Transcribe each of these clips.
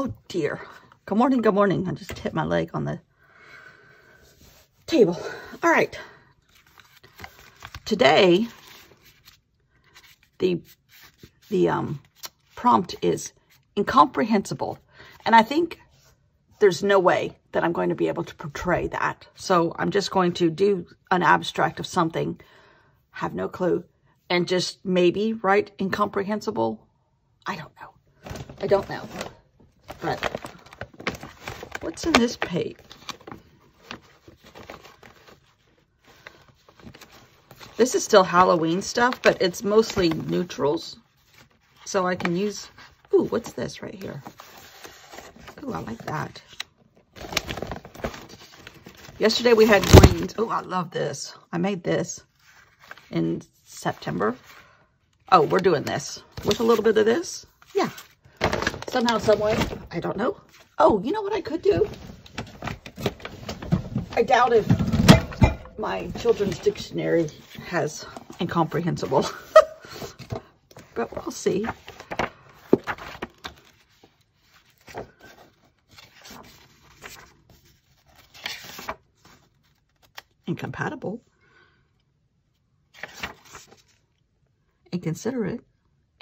Oh dear. Good morning, good morning. I just hit my leg on the table. All right. Today, the the um, prompt is incomprehensible. And I think there's no way that I'm going to be able to portray that. So I'm just going to do an abstract of something, have no clue, and just maybe write incomprehensible. I don't know. I don't know. But what's in this page? This is still Halloween stuff, but it's mostly neutrals. So I can use, ooh, what's this right here? Ooh, I like that. Yesterday we had greens. Oh, I love this. I made this in September. Oh, we're doing this with a little bit of this. Yeah. Somehow, someway, I don't know. Oh, you know what I could do? I doubt if my children's dictionary has incomprehensible. but we'll see. Incompatible. Inconsiderate.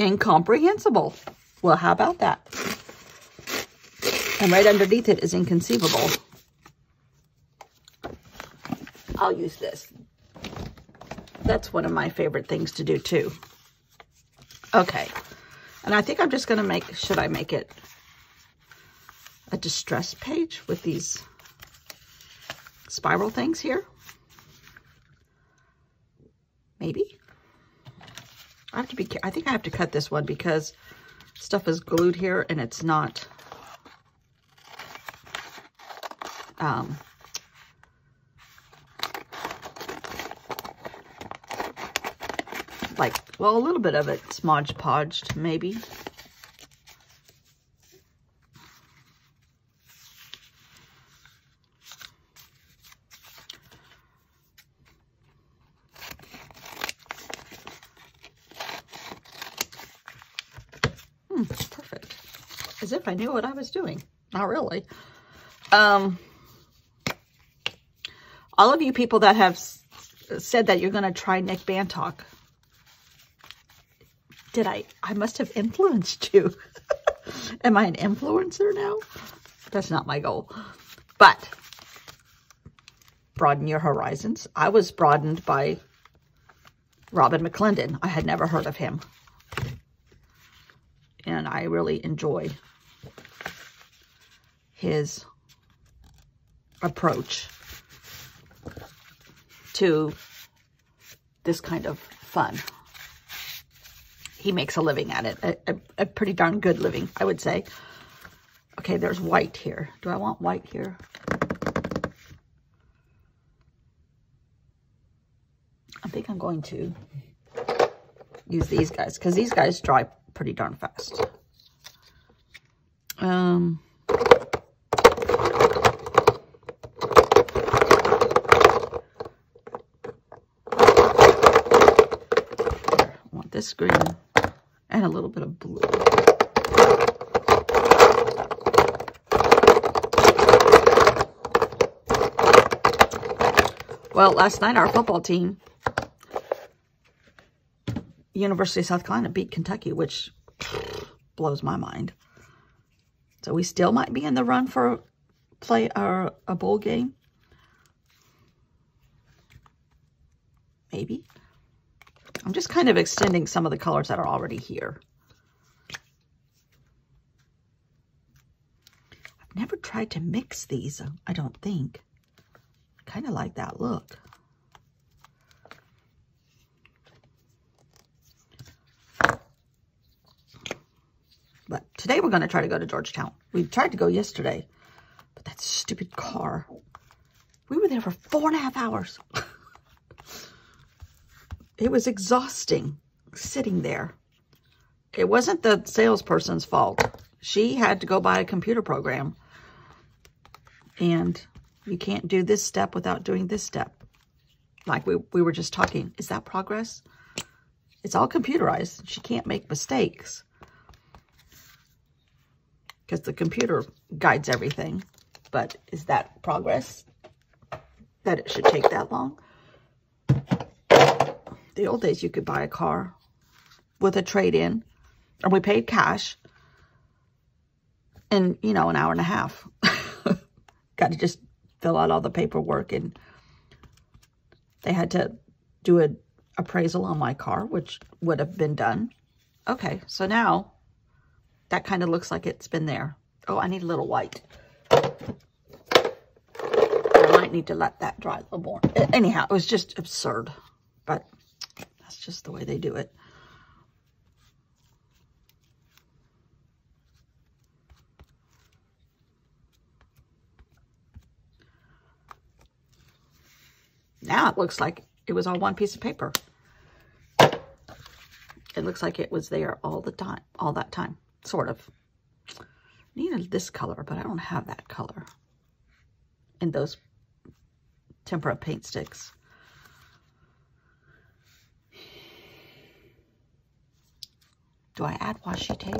Incomprehensible. Well, how about that? And right underneath it is inconceivable. I'll use this. That's one of my favorite things to do too. Okay. And I think I'm just going to make, should I make it a distress page with these spiral things here? Maybe. I have to be, I think I have to cut this one because stuff is glued here and it's not, um, like, well, a little bit of it Mod Podged, maybe. As if I knew what I was doing. Not really. Um, all of you people that have said that you're going to try Nick Bantock, did I? I must have influenced you. Am I an influencer now? That's not my goal. But broaden your horizons. I was broadened by Robin McClendon. I had never heard of him. And I really enjoy his approach to this kind of fun he makes a living at it. A, a, a, pretty darn good living, I would say. Okay, there's white here. Do I want white here? I think I'm going to use these guys because these guys dry pretty darn fast. Um... this green and a little bit of blue. Well, last night our football team, University of South Carolina, beat Kentucky, which blows my mind. So we still might be in the run for play our a bowl game. Maybe. I'm just kind of extending some of the colors that are already here. I've never tried to mix these, I don't think. I kind of like that look. But today we're going to try to go to Georgetown. We tried to go yesterday, but that stupid car. We were there for four and a half hours. it was exhausting sitting there. It wasn't the salesperson's fault. She had to go buy a computer program. And you can't do this step without doing this step. Like we, we were just talking. Is that progress? It's all computerized. She can't make mistakes. because the computer guides everything. But is that progress? That it should take that long? The old days, you could buy a car with a trade-in, and we paid cash in, you know, an hour and a half. Got to just fill out all the paperwork, and they had to do an appraisal on my car, which would have been done. Okay, so now that kind of looks like it's been there. Oh, I need a little white. I might need to let that dry a little more. Anyhow, it was just absurd, just the way they do it. Now it looks like it was on one piece of paper. It looks like it was there all the time, all that time, sort of. Needed this color, but I don't have that color in those tempera paint sticks. Do I add washi tape?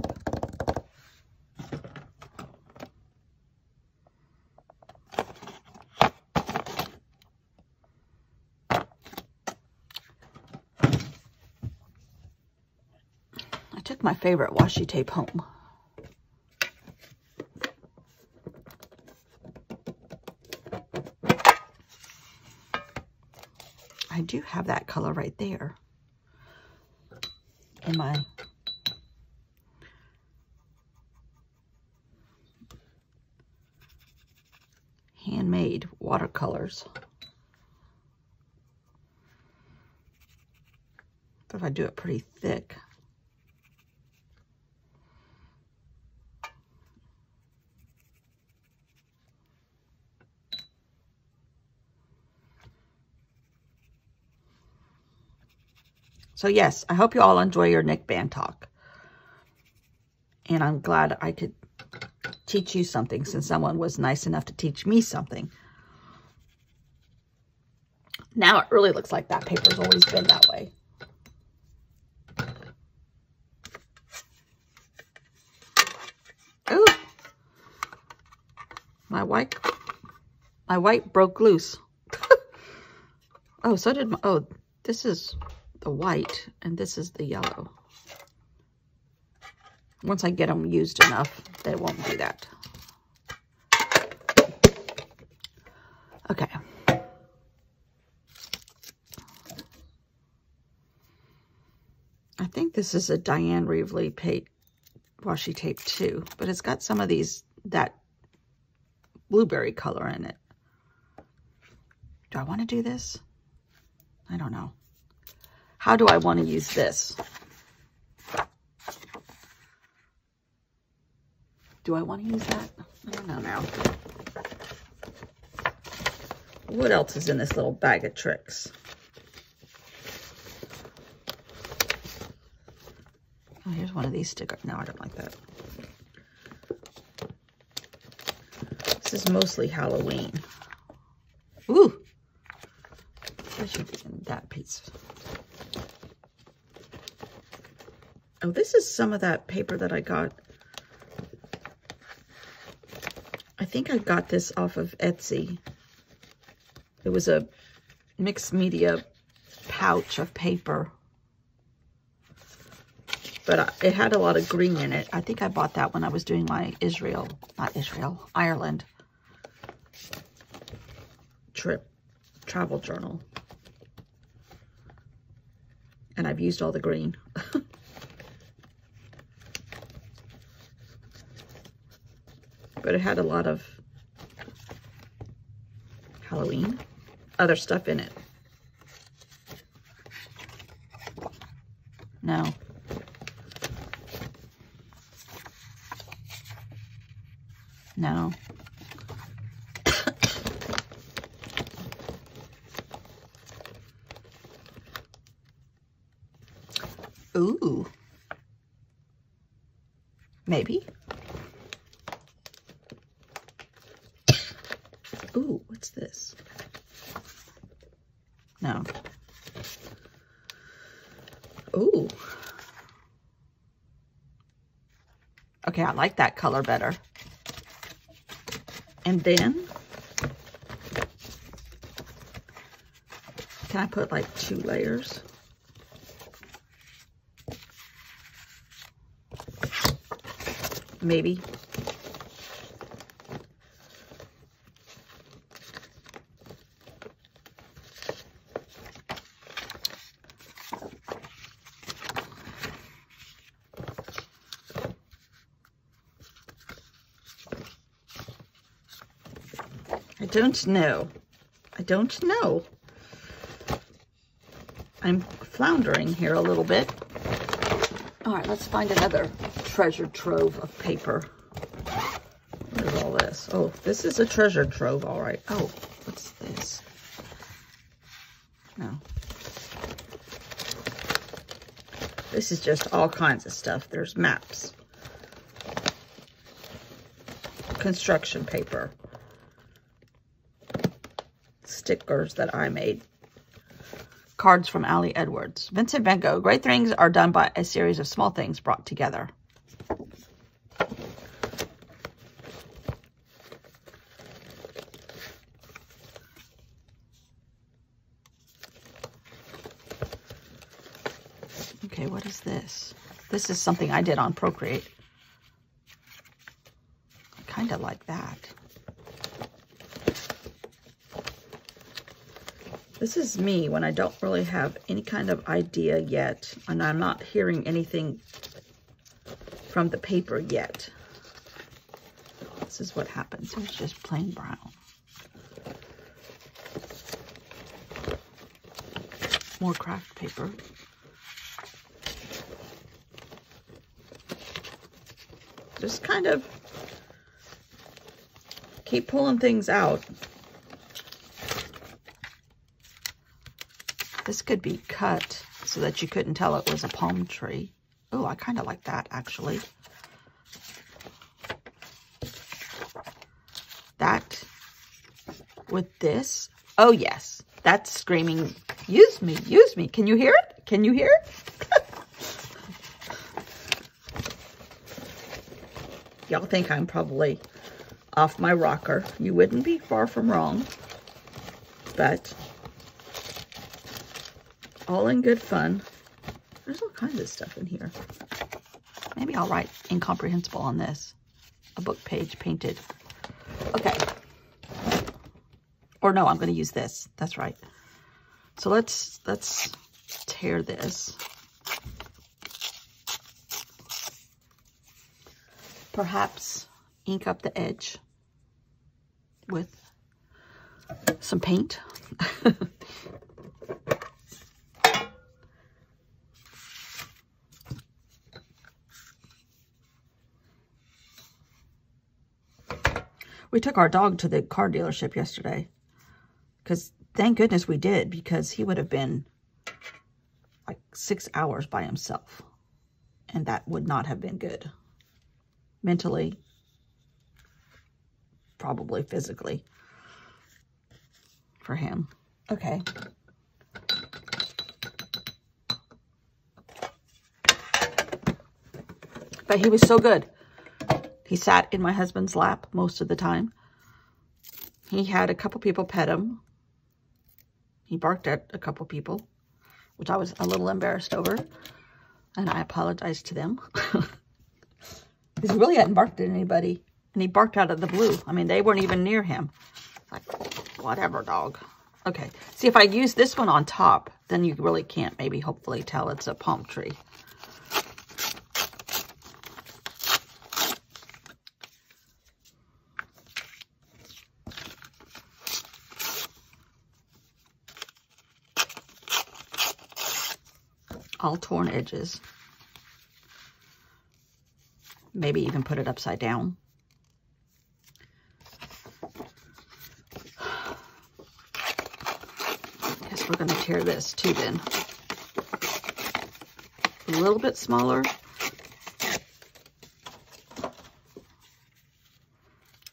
I took my favorite washi tape home. I do have that color right there in my watercolors. But if I do it pretty thick. So yes, I hope you all enjoy your Nick Bantock. And I'm glad I could teach you something since someone was nice enough to teach me something. Now it really looks like that paper's always been that way. Ooh. My white, my white broke loose. oh, so did my, oh, this is the white and this is the yellow. Once I get them used enough, they won't do that. Okay. I think this is a Dyan Reaveley washi tape too, but it's got some of these, that blueberry color in it. Do I want to do this? I don't know. How do I want to use this? Do I want to use that? I don't know now. What else is in this little bag of tricks? Oh, here's one of these stickers. No, I don't like that. This is mostly Halloween. Ooh! I should be in that piece. Oh, this is some of that paper that I got. I think I got this off of Etsy. It was a mixed media pouch of paper. But uh, it had a lot of green in it. I think I bought that when I was doing my Israel, not Israel, Ireland trip travel journal. And I've used all the green. but it had a lot of Halloween, other stuff in it. No. No. Ooh. Maybe. Ooh, what's this? No. Ooh. Okay. I like that color better. And then, can I put like two layers? Maybe. I don't know. I don't know. I'm floundering here a little bit. All right, let's find another treasure trove of paper. What is all this? Oh, this is a treasure trove, all right. Oh, what's this? No. This is just all kinds of stuff. There's maps. Construction paper stickers that I made. Cards from Ali Edwards. Vincent van Gogh. Great things are done by a series of small things brought together. Okay, what is this? This is something I did on Procreate. I kind of like that. This is me when I don't really have any kind of idea yet, and I'm not hearing anything from the paper yet. This is what happens. It's just plain brown. More craft paper. Just kind of keep pulling things out This could be cut so that you couldn't tell it was a palm tree. Oh, I kind of like that, actually. That with this. Oh, yes. That's screaming, use me, use me. Can you hear it? Can you hear it? Y'all think I'm probably off my rocker. You wouldn't be far from wrong. But all in good fun. There's all kinds of stuff in here. Maybe I'll write incomprehensible on this. A book page painted. Okay. Or no, I'm going to use this. That's right. So let's let's tear this. Perhaps ink up the edge with some paint. We took our dog to the car dealership yesterday. Because thank goodness we did. Because he would have been like six hours by himself. And that would not have been good. Mentally. Probably physically. For him. Okay. But he was so good. He sat in my husband's lap most of the time. He had a couple people pet him. He barked at a couple people, which I was a little embarrassed over. And I apologized to them. he really hadn't barked at anybody. And he barked out of the blue. I mean, they weren't even near him. Like, whatever, dog. Okay. See, if I use this one on top, then you really can't maybe hopefully tell it's a palm tree. all torn edges. Maybe even put it upside down. Guess we're going to tear this too then. A little bit smaller.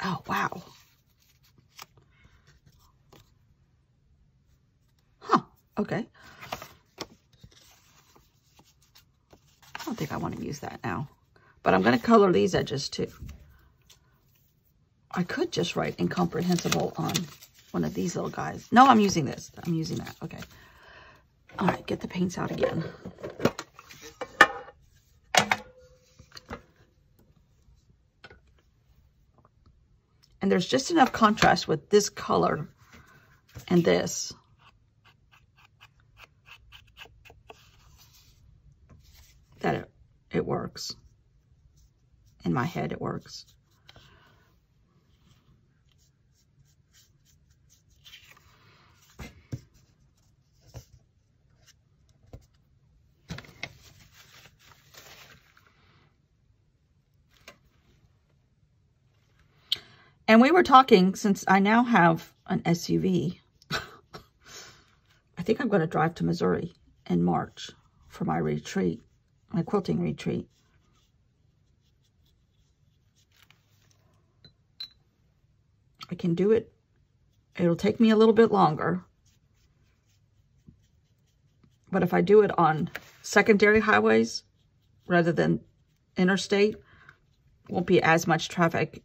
Oh, wow. Huh, okay. I don't think I want to use that now. But I'm going to color these edges too. I could just write incomprehensible on one of these little guys. No, I'm using this. I'm using that. Okay. All right, get the paints out again. And there's just enough contrast with this color and this. That it, it works. In my head, it works. And we were talking, since I now have an SUV, I think I'm going to drive to Missouri in March for my retreat, my quilting retreat. I can do it. It'll take me a little bit longer. But if I do it on secondary highways rather than interstate, won't be as much traffic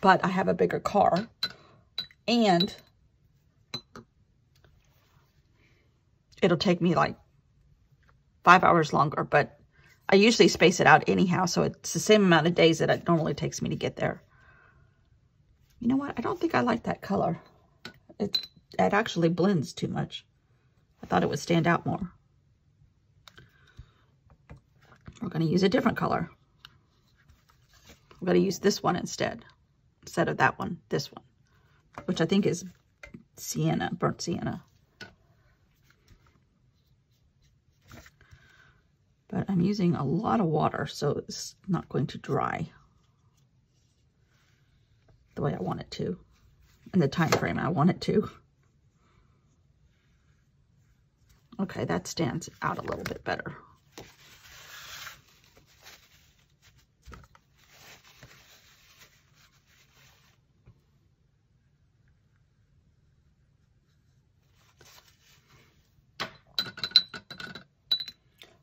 but I have a bigger car. And it'll take me like five hours longer, but I usually space it out anyhow, so it's the same amount of days that it normally takes me to get there. You know what? I don't think I like that color. It, it actually blends too much. I thought it would stand out more. We're going to use a different color. We're going to use this one instead instead of that one, this one, which I think is sienna, burnt sienna. But I'm using a lot of water, so it's not going to dry the way I want it to, in the time frame I want it to. Okay, that stands out a little bit better.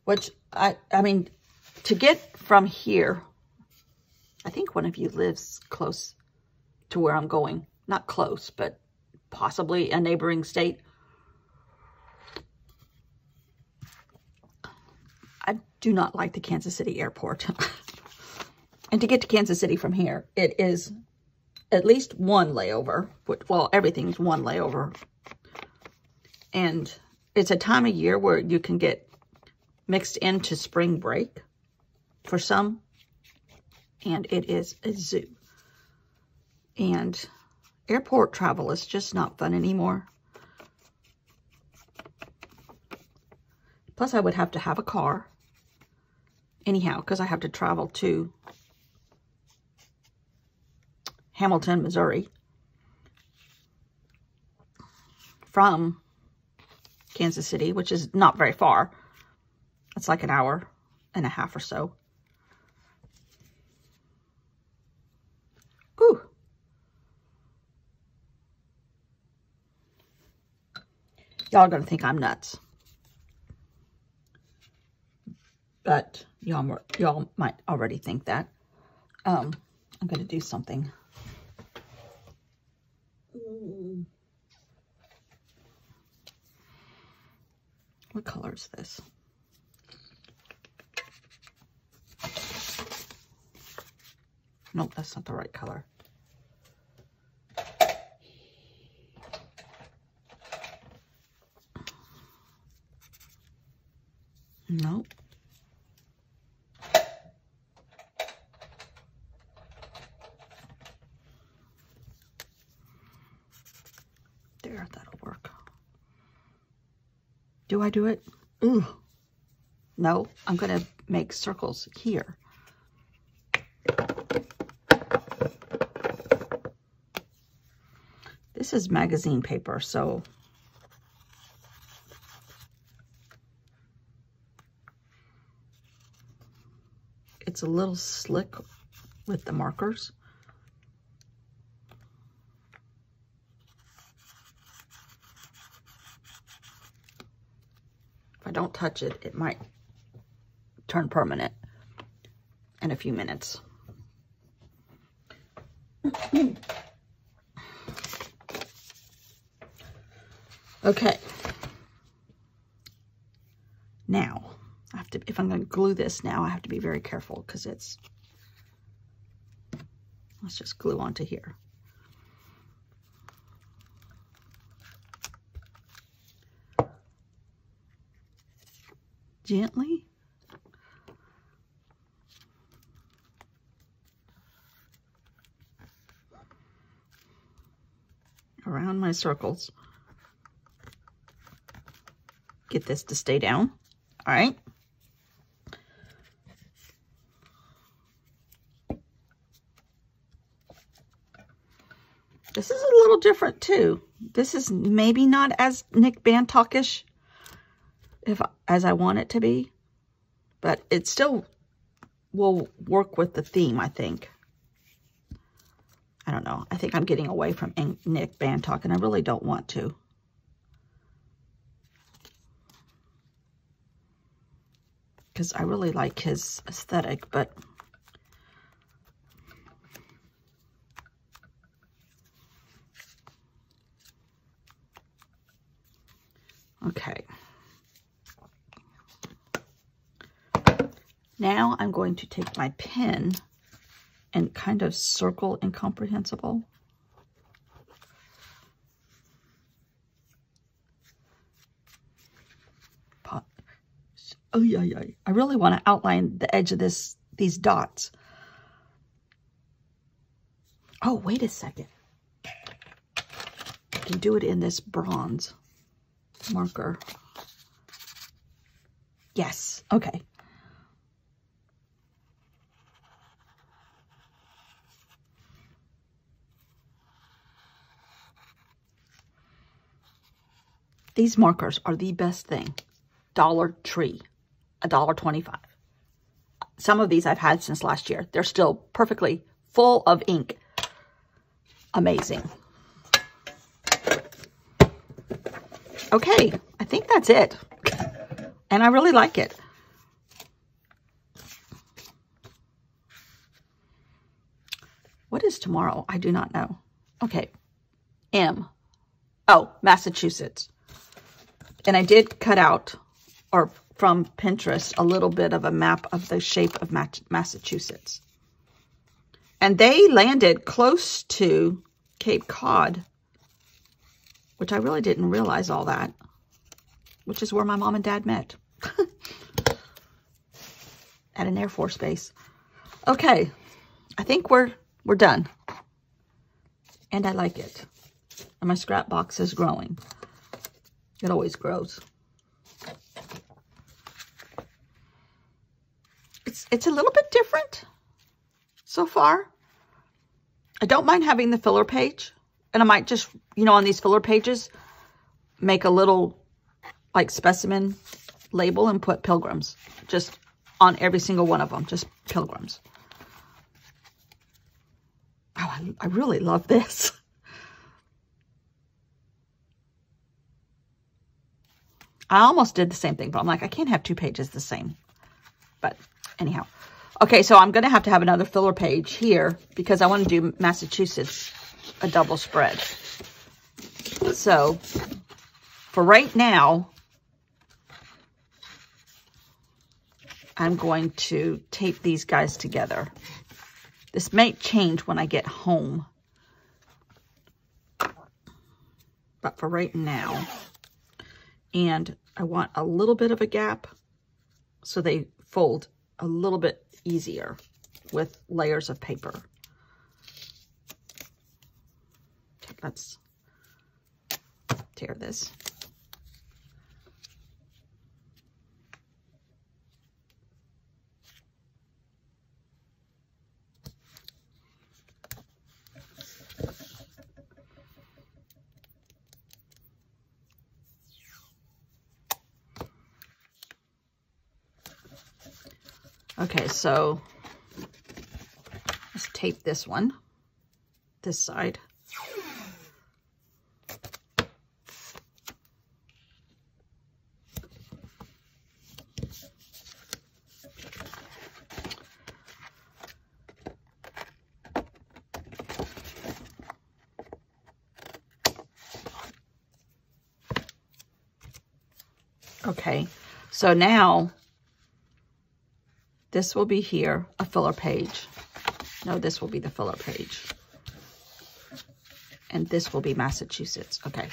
Which, I, I mean, to get from here, I think one of you lives close to where I'm going. Not close, but possibly a neighboring state. I do not like the Kansas City airport. and to get to Kansas City from here, it is at least one layover. Well, everything's one layover. And it's a time of year where you can get mixed into spring break for some. And it is a zoo. And airport travel is just not fun anymore. Plus, I would have to have a car. Anyhow, because I have to travel to Hamilton, Missouri from Kansas City, which is not very far. It's like an hour and a half or so. Ooh. Y'all are going to think I'm nuts. But y'all y'all might already think that. Um, I'm going to do something. What color is this? Nope, that's not the right color. Nope. There, that'll work. Do I do it? No, I'm going to make circles here. This is magazine paper, so it's a little slick with the markers. If I don't touch it, it might turn permanent. in a few minutes. okay. Now, I'm going to glue this now, I have to be very careful because it's, let's just glue onto here. Gently. Around my circles. Get this to stay down. All right. This is a little different too. This is maybe not as Nick Bantock-ish if as I want it to be, but it still will work with the theme, I think. I don't know. I think I'm getting away from Nick Bantock, and I really don't want to. because I really like his aesthetic, but okay. Now I'm going to take my pen and kind of circle incomprehensible. oh yeah, yeah. I really want to outline the edge of this, these dots. Oh, wait a second. I can do it in this bronze marker. Yes, okay. These markers are the best thing. Dollar Tree a dollar twenty-five. Some of these I've had since last year. They're still perfectly full of ink. Amazing. Okay, I think that's it. And I really like it. What is tomorrow? I do not know. Okay. M. Oh, Massachusetts. And I did cut out, or from Pinterest a little bit of a map of the shape of Massachusetts. And they landed close to Cape Cod, which I really didn't realize all that, which is where my mom and dad met at an Air Force base. Okay, I think we're we're done. And I like it. And my scrap box is growing. It always grows. It's, it's a little bit different so far. I don't mind having the filler page. And I might just, you know, on these filler pages, make a little, like, specimen label and put pilgrims. Just on every single one of them. Just pilgrims. Oh, I, I really love this. I almost did the same thing, but I'm like, I can't have two pages the same. But anyhow. Okay, so I'm going to have to have another filler page here because I want to do Massachusetts a double spread. So for right now, I'm going to tape these guys together. This may change when I get home. But for right now, and I want a little bit of a gap so they fold a little bit easier with layers of paper. Okay, let's tear this. Okay, so let's tape this one, this side. Okay, so now this will be here, a filler page. No, this will be the filler page. And this will be Massachusetts. Okay.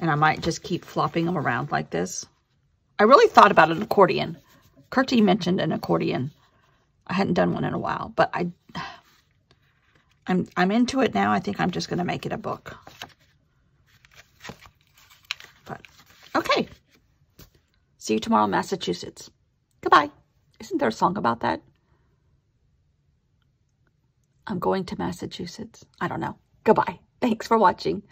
And I might just keep flopping them around like this. I really thought about an accordion. Kurtie mentioned an accordion. I hadn't done one in a while, but I, I'm, I'm into it now. I think I'm just going to make it a book. But, okay. See you tomorrow in Massachusetts. Goodbye. Isn't there a song about that? I'm going to Massachusetts. I don't know. Goodbye. Thanks for watching.